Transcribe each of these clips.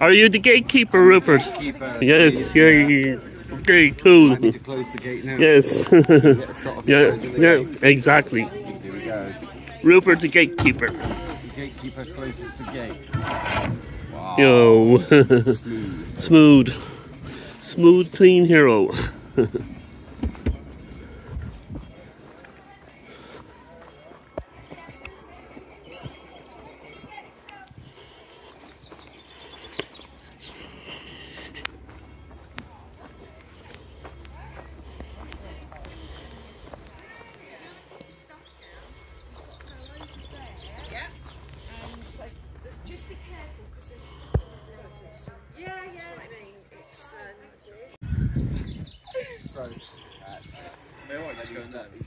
Are you the gatekeeper, Rupert? Keeper. Yes, yeah, yeah. Okay, cool. I need to close the gate now. Yes. Get a shot of yeah, yeah, gate. exactly. Here we go. Rupert the gatekeeper. The gatekeeper closes the gate. Wow. Yo. Smooth. Smooth. Smooth, clean hero.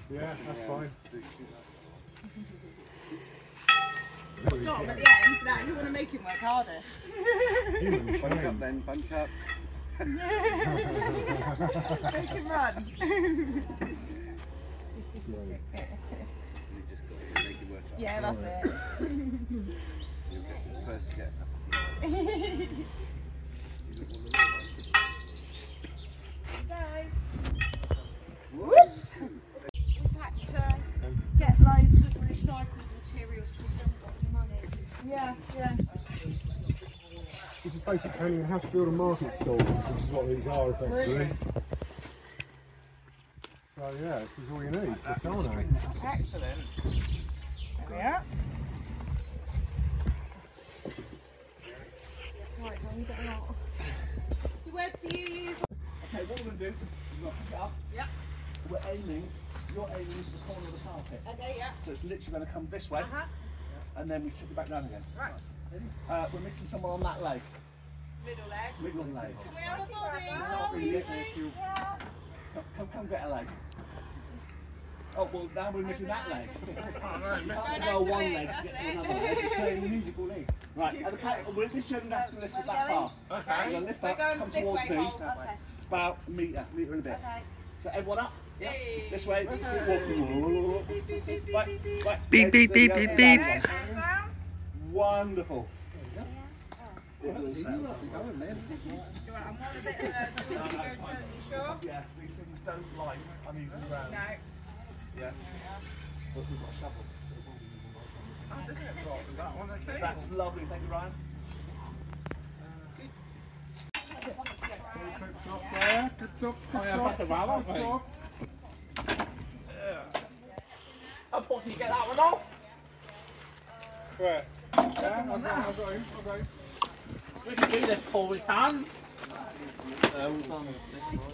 Yeah, that's fine. not at the end. Now you want to make him work harder. Bunch up then, bunch up. make him run. You just got to make it. Yeah, that's it. You'll get the first to get Guys. Whoops. We've had to get loads of recycled materials because we haven't got any money. Yeah, yeah. This is basic training on how to build a market stall, which is what these are effectively. Really? So yeah, this is all you need. for Sano. Excellent. There we are. Right, well, we got a lot. So where do you use? Okay, what we're going to do is we're going to pick it up. Yep. We're aiming, you're aiming into the corner of the carpet. Okay, yeah. So it's literally going to come this way, Uh-huh. And then we sit it back down again. Right. Uh, we're missing someone on that leg, Middle leg. middle leg. Can we have a body? Not really getting if you- Come, come, come get a leg. Oh, well, now we're missing that leg. We can't go one leg to get to another leg. We're playing musical league. Right, at the count, we're this journey has to lift it that far. Okay. We're going to lift We're up, come this towards way, me. hold. Okay. About a metre, metre and a bit. Okay. So everyone up. Hey. This way. Uh-huh. Keep walking. Right, right. Beep, steady, beep, beep, steady, beep, up, beep. down, Hands down. Wonderful. Uh, do you want, I'm on a bit of a, do you want me to go further? You sure? Yeah, these things don't like uneven ground. No. Yeah. But we've got a shovel. so oh, it won't be even by the time Oh, doesn't it? That's lovely, thank you, Ryan. Uh, up there, good up, good up, good up, good up. I thought you get that one off. Where? Yeah, I've got, I've got him, I've got him. We can do this, Paul. We can.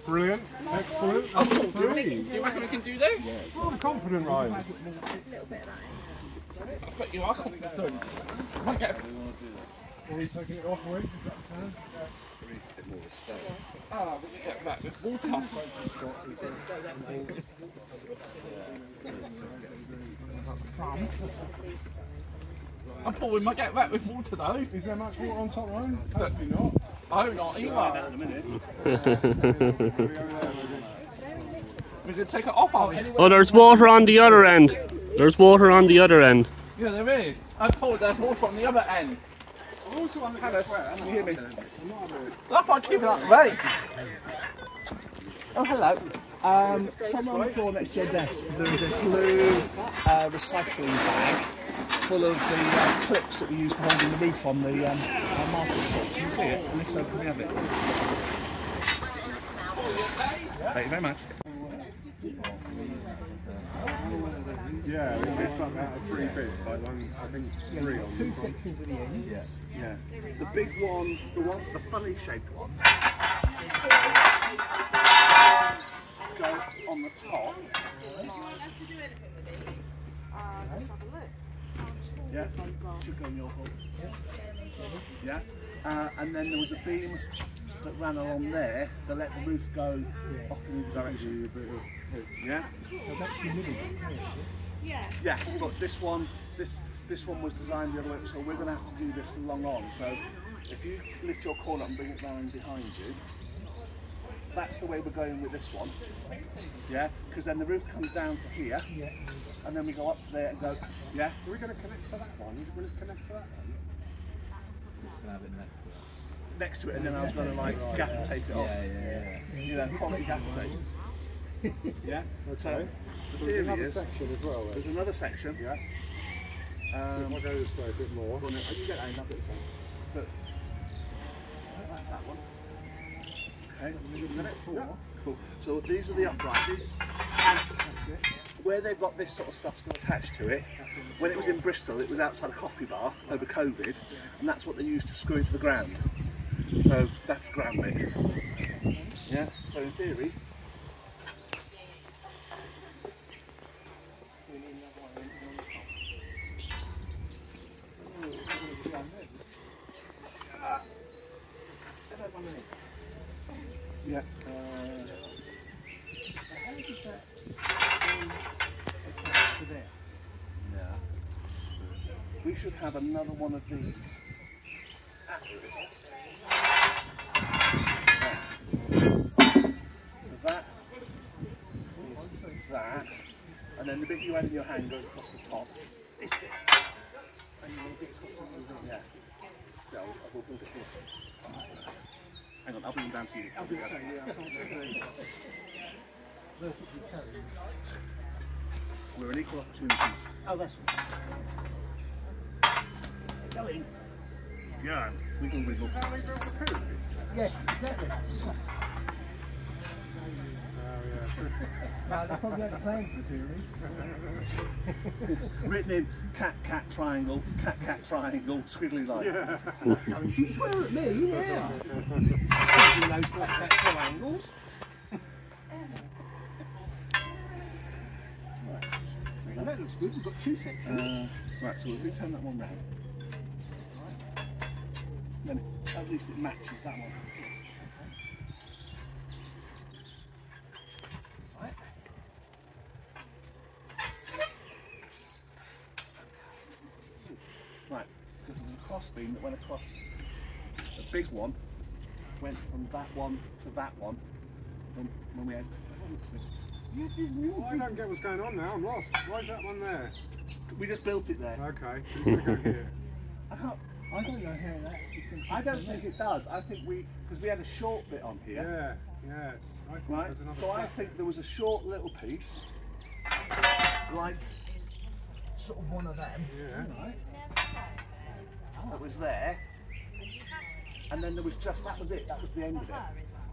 Brilliant, excellent. Oh, That's do you, reckon, three. do you reckon we can do this? Oh, I'm confident, Ryan. I bet you are confident. I get Are you taking it off, Wade? Is that the plan? Ah, we can get that with water. I thought we might get wet with water though. Is there much water on top, Ryan? Hopefully not. I hope not either. At the minute. We could take it off, are we? Oh, there's water on the other end. There's water on the other end. Yeah, there is. I thought there's water on the other end. Can you hear me? That's why I keep it up ready. Oh, hello. Um, somewhere on the floor next to your desk, there is a blue uh, recycling bag full of the uh, clips that we use for holding the roof on the um, uh, market. Can you see it? And if so, can we have it? Thank you very much. Yeah, we missed up out of three bits, like one, I think three on Two the front. sections at the end. Yeah. Yeah. The big one, the one, the funny shaped one, go on the top. If you want us to do anything with these, uh, let's have a look. Yeah. they've got. Should go in your hole. Yeah. Uh, and then there was a beam that ran along there that let the roof go off in the direction. Yeah. Yeah. Yeah. Yeah, but this one, this this one was designed the other way, so we're going to have to do this long on. So if you lift your corner up and bring it round behind you, that's the way we're going with this one. Yeah. Because then the roof comes down to here, and then we go up to there and go. Yeah. Are we going to connect to that one? Will it connect to that one? next to it, Next to it, and then I was going to like gaffer tape it off. Yeah, yeah, yeah. You know, quality gaffer tape. yeah. Okay. So the So there's another is section as well. There's another section. Yeah. Um, If I go this way a bit more. Well, no, you get that in that bit, so. So, that's that one. Okay, minute. Cool. So these are the uprights. And where they've got this sort of stuff still attached to it, when it was in Bristol, it was outside a coffee bar over COVID, and that's what they used to screw into the ground. So that's ground bit. Yeah, so in theory, Yeah. Uh. We should have another one of these. It that is that, and then the bit you in your hand goes across the top. And then the bit across the yeah. So I will it. Hang on, I'll bring them down to you. I'll bring We're an equal opportunities. Oh, that's Go in. Yeah, wiggle wiggle. Yes, exactly. Yeah. Well, they probably had plans for theory. Written in cat cat triangle, cat cat triangle, squiggly line. I mean, she swear at me, yeah. Using those black back triangles. Well, that looks good. We've got two sections. Uh, right, so if we turn that one round, then at least it matches that one. Right. Right, because there's a cross beam that went across the big one, went from that one to that one, when, when we had. Well, I don't get what's going on now. I'm lost. Why is that one there? We just built it there. Okay. It's go here. I can't. I don't know how that. I don't think it does. I think we, because we had a short bit on here, Yeah. Yeah. It's, I right? So I think there was a short little piece, like Sort of one of them. Yeah. right, that was there, and then there was just that was it. That was the end of it.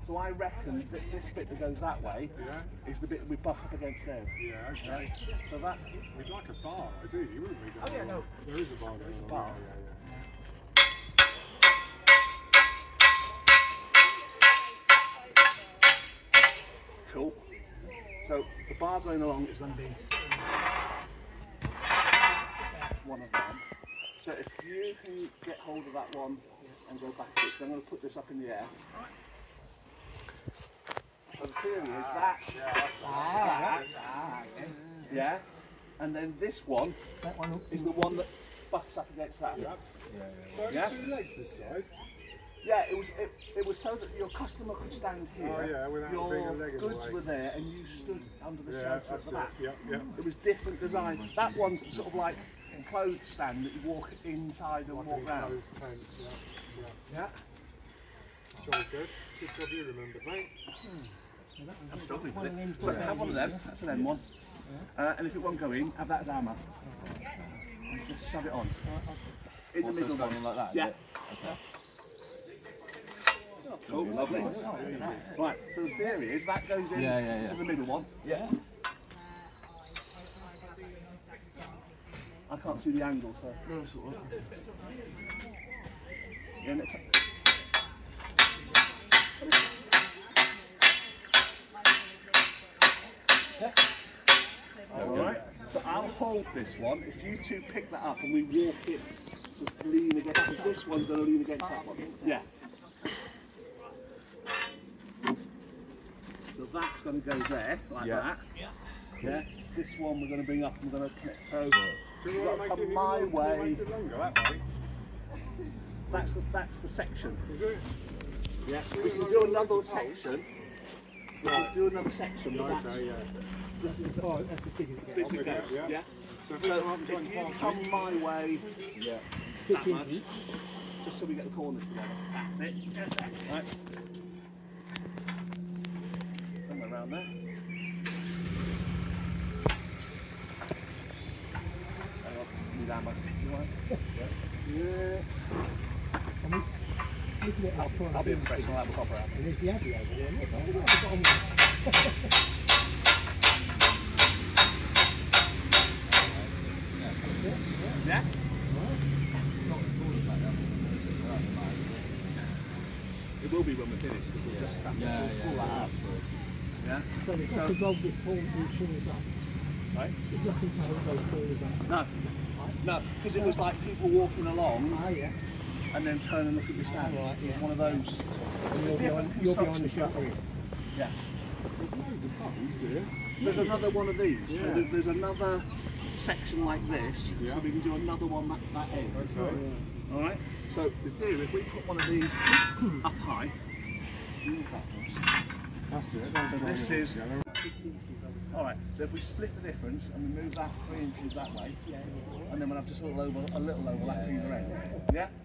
So I reckon that this bit that goes that way Yeah. is the bit that we buff up against there. Yeah. Okay. So that We'd like a bar, I do. You wouldn't we? Oh, yeah, no. There is a bar. There is a bar. Yeah, yeah, cool. So the bar going along is going to be one of them. So if you can get hold of that one and go back to it, 'cause I'm going to put this up in the air. So the theory is that, Ah, ah, yeah, and then this one That one is the one that buffs up against that. yeah. So Yeah. two legs this side. Yeah, it was it, it was so that your customer could stand here. Oh, yeah, without your being a leg goods way. were there, and you stood under the Yeah, shelter at that's the it. back. Yeah, yeah. It was different design. That one's sort of like a clothes stand that you walk inside and walk Like round. enclosed tent, Yeah. Yeah. Yeah. Jolly good. Good job you remembered, mate. I'm struggling with it. So have one of them. That's an M one. Uh, and if it won't go in, have that as armour. And just shove it on. In the Also middle one. like that? Yeah. it? Cool, lovely. Right, so the theory is that goes in Yeah, yeah, yeah. to the middle one. Yeah. I can't see the angle, so. Yeah, next. Alright, so I'll hold this one. If you two pick that up and we walk it to lean against, because this one's going to lean against that one. Yeah. So that's going to go there, like Yeah. that. Yeah. This one we're going to bring up and we're going to connect. So Do you got to to it come my? Way. Longer that way. That's the, that's the section. Is it? Yeah. We can do another section. We can do another section, but that's Okay, yeah. Oh, that's the biggest it this gets. it goes. Yeah. Yeah. So if So come if you the party, my way Yeah. that much, just so we get the corners together. That's it. Right. Somewhere around there. Hang on, need that much. You want it? Yeah. Looking at it, I'll I'll be a professional, I'll have a copper out. There's the Abbey over there. Look, I've got on- Yeah? It will be when we're finished. because We'll just have to Yeah, pull, pull that up. Yeah? So it's not to roll this horn these shoulders up. Right? There's nothing to hold those shoulders up. No. No, because it was like people walking along Ah, yeah. And then turn and look at your stand. Right, yeah. one of those. It's a you're different behind, you're behind the shutter. Yeah. There's another one of these. So there's another section like this, so we can do another one that, that end. All right. So the theory, if we put one of these up high, That's it. so this is. All right. So if we split the difference and we move that three inches that way, and then we'll have just a little over, a little overlap either end. Yeah.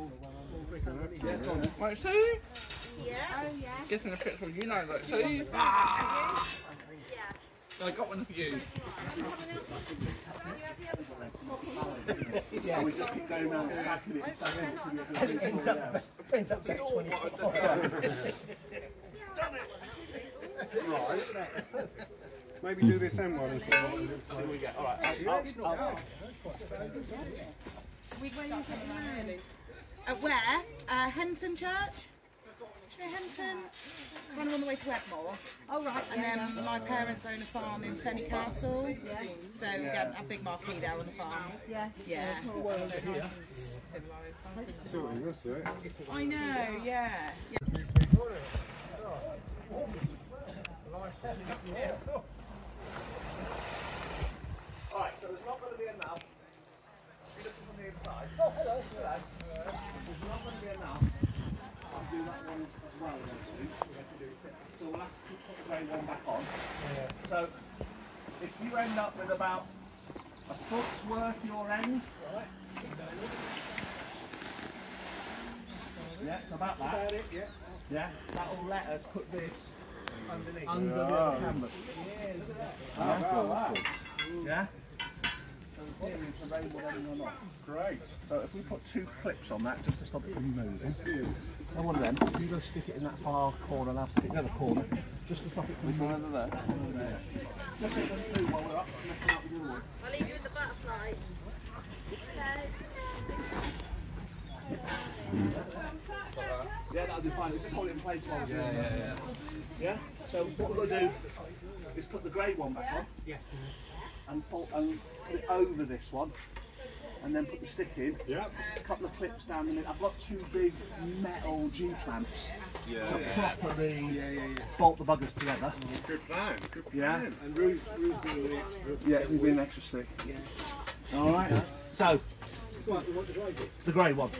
one on. Brick underneath. Right, see? Yeah. Oh. Getting a picture of you now, like, see? Ah! I got one for you. And we just keep going around and stacking it and stacking it. until we get Ends the- up, ends up being 24. Maybe do this end one and see what it looks See like. what we get. All right. I'll, I'll, I'll, We where you getting At where? Uh, Henton Church. Do Henton? Kind of on the way to Wedmore. Oh right. And then my parents own a farm in Fenny Castle. Yeah. So we get a big marquee there on the farm. Yeah. Yeah. Sorting, that's it. I know. Yeah. all right. So there's not going to be enough. You're looking from the inside. Oh, hello. Hello. There's not going to be enough. I'll do that one as well. So we'll have to put the grey one back on. So if you end up with about a foot's worth your end. Yeah, it's about that. yeah. Yeah, that will let us put this Underneath. under the canvas. Yeah? So the theory is the rain will or not. Great. So if we put two clips on that just to stop it from moving. And one of them, you go stick it in that far corner and I'll stick it in the other corner just to stop it from moving. Which one over there? Just so it doesn't move while we're up, messing up the other one. I'll leave you with the butterflies. Yeah, that'll be fine. Just hold it in place while we're doing yeah, yeah, yeah. Yeah? So what we're going to do is put the grey one back on. Yeah. And, fold, and put it over this one. And then put the stick in. Yep. A couple of clips down the middle. I've got two big metal G clamps to properly bolt the buggers together. Good plan. Good Yeah. plan. And Rue's, Rue's the extra. Yeah, we've been extra stick. Yeah. All right. So What, what did I do? the grey one.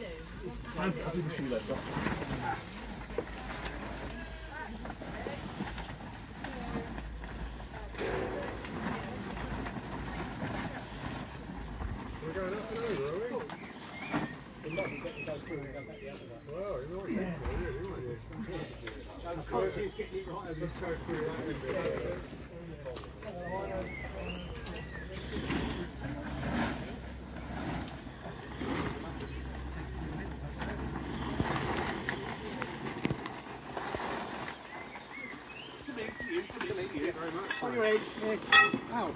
I'll do the shoelace off. We're going up and over, are we? Well, you might get to, really, might? I can't see it's getting it right Let's go through that end bit. To you, to me, to you. Very much so. On your head. Yeah. Ow.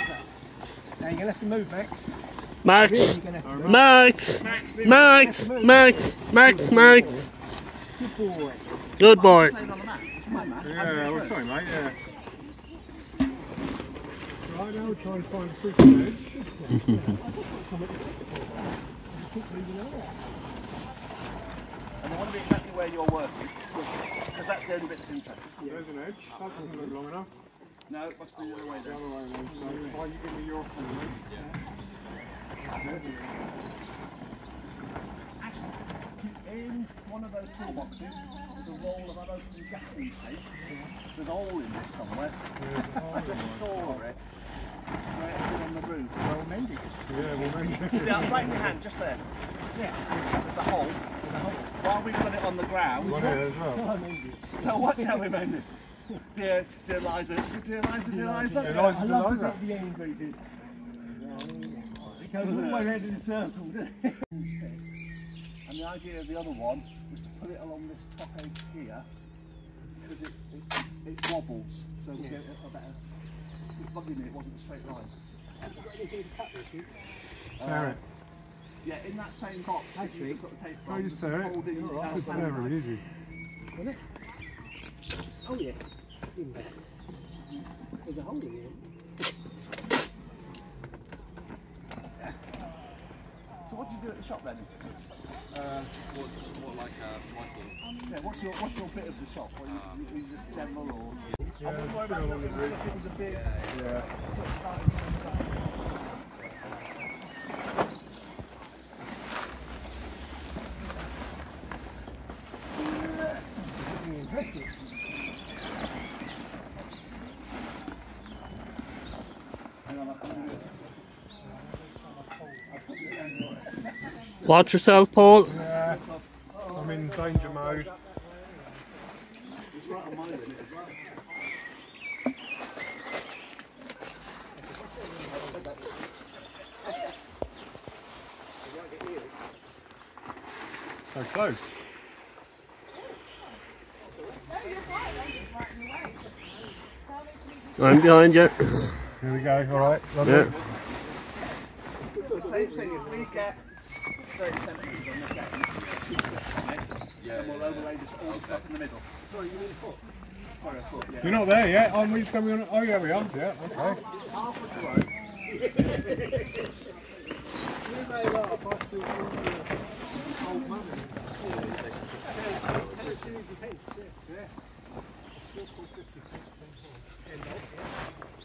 Ow. Now you're going to have to move, Max. Max, Max, Max, Max, Max, Max. Good boy. Yeah, well, sorry, mate, yeah. Right now we're trying to find a fishing edge. And they want to be exactly where you're working, because that's the only bit that's interesting. There's an edge. That doesn't look long enough. No, it must be the other way The other way then. So why you give me your corner? In one of those toolboxes, there's a roll of unopened gaffing tape. There's a hole in this somewhere. I just saw it. Where it's been on the roof. Well, maybe. Yeah, well maybe. Yeah, right in your hand, just there. Yeah. There's a hole. There's a hole. While we put it on the ground. One here as well. So watch how we made this. Dear, dear Liza, dear Liza, dear Liza. Yeah, Liza, I love Liza. the end where he did. It goes all the way around in a circle, doesn't it? And the idea of the other one was to put it along this top edge here because it, it, it wobbles, so we get a, a better. It's bugging me, it wasn't a straight line. Tear it. Um, yeah, in that same box, if you put the tape Oh, on, you just tear it. folding Just down tear panel. it. Oh yeah, in there. There's a hole in there. So what do you do at the shop then? Uh, what, what like uh, my sort of Yeah, what's your what's your bit of the shop? What, you, you, you just general or? Yeah, I wouldn't worry it's about still looking on the at it if it was a big. Yeah. Impressive. Hang on, I'll put it in. Watch yourself, Paul. Yeah. I'm in danger mode. It's right on my limit as well. So close. I'm behind you. Here we go. All right. Lovely. Yeah. The same thing, if we get 30 centimetres on this end, it, then we'll overlay this, all the stuff in the middle. Sorry, you mean a foot? Yeah. You're not there yet. Oh, we coming on. Oh, yeah, we are. Yeah. Okay. half of the road.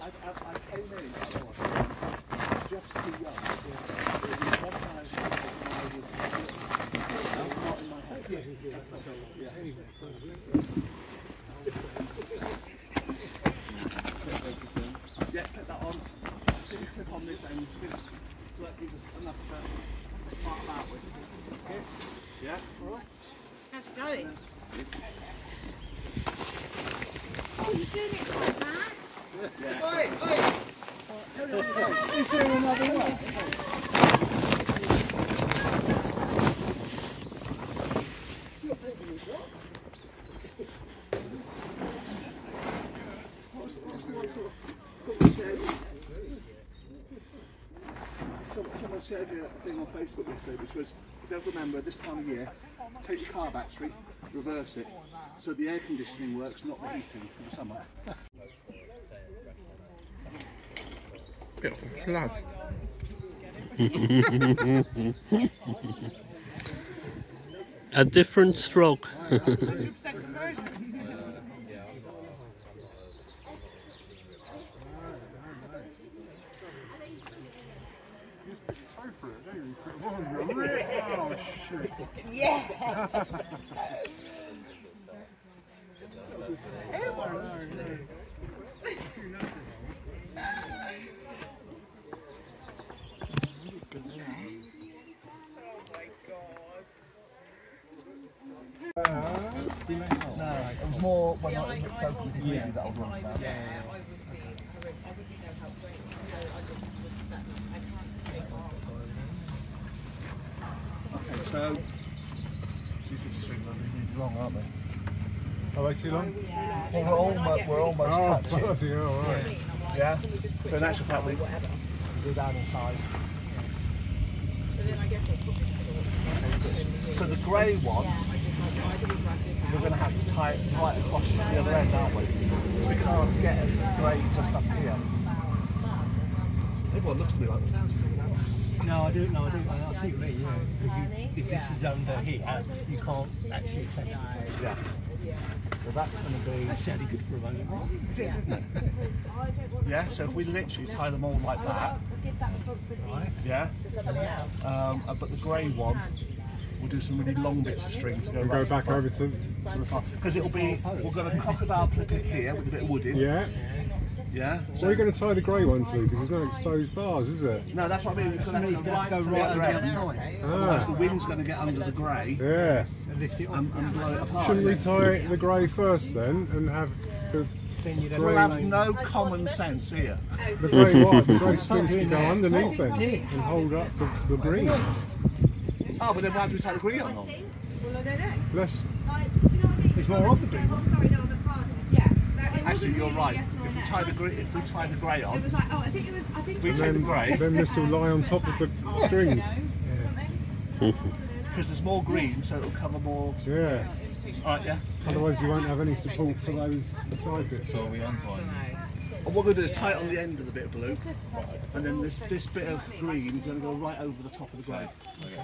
I, I, I came in, by the way, just too young. It was one time when I was not in my head. Yeah. Yeah, put that on. See the clip on this end, spin it. So that enough to part about with. Okay? Yeah? Alright? How's it going? Oh, you're doing it like that? What's, what's the one sort of, someone shared? Someone, someone shared a thing on Facebook yesterday which was, if you don't remember, this time of year, take your car battery, reverse it, so the air conditioning works, not the heating for the summer. A different stroke. Go for it. There you go. Oh, you're really- oh, uh, shit. It was more when I looked open to yeah. that I was wrong about. Okay, so you can see these wrong, aren't they? Are they too long? Well, we're almost, we're almost Oh, touching. bloody hell, right. Yeah. So in actual fact, we go down in size. So the grey one, we're going to have to tie it right across the other end, aren't we? 'Cause we can't get grey just up here. Everyone looks to me like, No, I do. No, I do. I see what you mean. Yeah, because if this is under here, you can't actually attach it. yeah. So that's going to be, That sounded good for a moment. it did, didn't it? Yeah, so if we literally tie them all like that, yeah, um, uh, but the grey one, we'll do some really long bits of string to go, And right go back the front. over to. to the front because it'll be we're going to crocodile clip it here with a bit of wood in. Yeah. Yeah. So you're going to tie the grey one to? Because there's no exposed bars, is there? No, that's what I mean. It's going to It's go gonna right go to the right other over the end. other side. Otherwise, the Ah. wind's going to get under the grey Yeah. And lift it off. and, and blow it apart. Shouldn't we tie the grey first then and have the, Then We'll have no common sense here. the grey what? The grey strings to go underneath then Yeah. and hold up the, the green. Oh, but then why do we tie the green on? Well, I don't know. Less. Like, do you know what I mean? It's more of the green. Oh, sorry, no, the card. Yeah. That- it Actually, you're right. yes If we tie the grey, if we tie the grey on, like, oh, I think it was, I think we it take the Then, grey then this will lie on top of the oh, strings. something. because there's more green, so it'll cover more. Yeah. All right, yeah. Otherwise you won't have any support for those side bits. So are we untying? And what we're going to do is tie it on the end of the bit of blue, and then this this bit of green is going to go right over the top of the grey,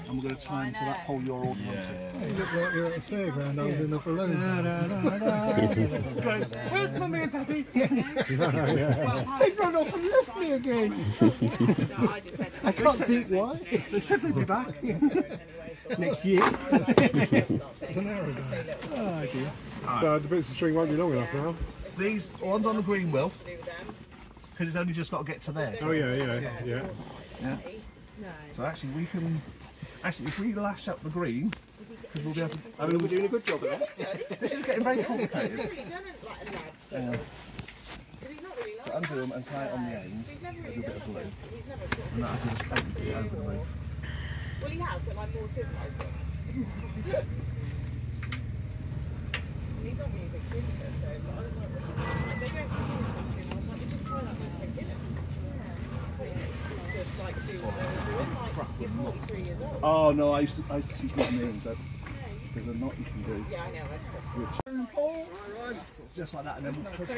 and we're going to tie them to that pole you're holding onto. You look like you're at a fairground holding a balloon. Where's my man, Daddy? yeah. They've run off and left me again. I I can't think why. They said they'd be back. Next year. Oh, so the bits of string won't be long enough now. These ones on the green will, because it's only just got to get to there. Oh yeah, yeah, yeah. Yeah. So actually, we can. Actually, if we lash up the green, because we'll be able to. I mean, we're doing a good job of that. this is getting very complicated. Really done it like a lad, so. Yeah. Because he's not really like So undo them and tie it on the end He's never with really a bit of blue, it. He's never sort of- and that'll give us something to get the roof. Well, he has, but like more civilised ones. Oh no, I used to, I used to teach my names that there's a knot you can do, Yeah, I know. I just had to. just like that, and then we'll push,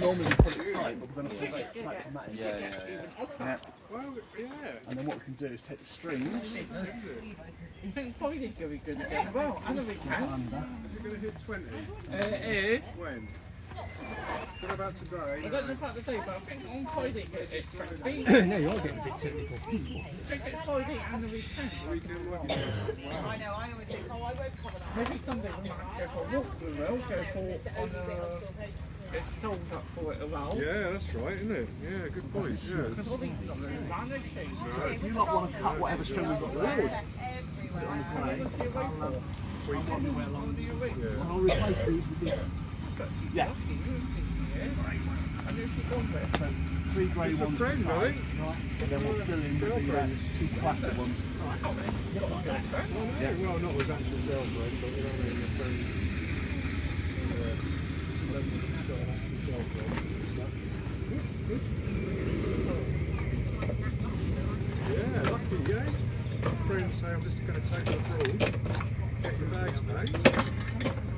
normally we put it tight, but we're going to pull it tight from that end. Yeah, yeah, yeah. Yeah. Well, yeah. And then what we can do is take the strings You think Friday could be good again? Well, I know we can. under. Is it going to hit 20? Uh, it is. When? What about today? I today? don't know about the day, but I think on Friday it's it's twenty. no, you're getting a bit technical. I think it's Friday and the weekend. Weekend work. I know. I always think, oh, I won't cover that. Maybe Sunday we might go for a walk. We will go for on a. It's sold up for it a while. Yeah, that's right, isn't it? Yeah, good point. Yeah. Because all these got their vanishing. If you not want to cut whatever string we've got there, I'll replace these with these. Yeah. So three grey It's a ones. friend, inside, right? And then we'll fill in with the uh, two plastic ones. Yeah. Well, not with actual girlfriend, but you know what I mean, a friend. Yeah. I don't think he's got an actual girlfriend. Yeah, lucky, yeah. My friends say I'm just going to take you abroad, get your bags packed.